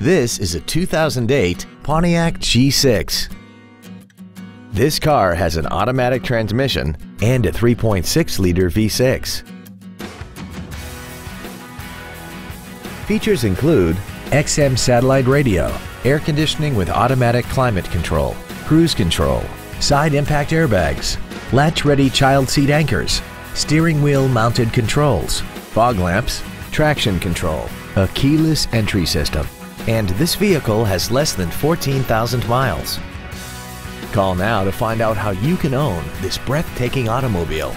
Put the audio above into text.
This is a 2008 Pontiac G6. This car has an automatic transmission and a 3.6-liter V6. Features include XM satellite radio, air conditioning with automatic climate control, cruise control, side impact airbags, latch-ready child seat anchors, steering wheel mounted controls, fog lamps, traction control, a keyless entry system, and this vehicle has less than 14,000 miles. Call now to find out how you can own this breathtaking automobile.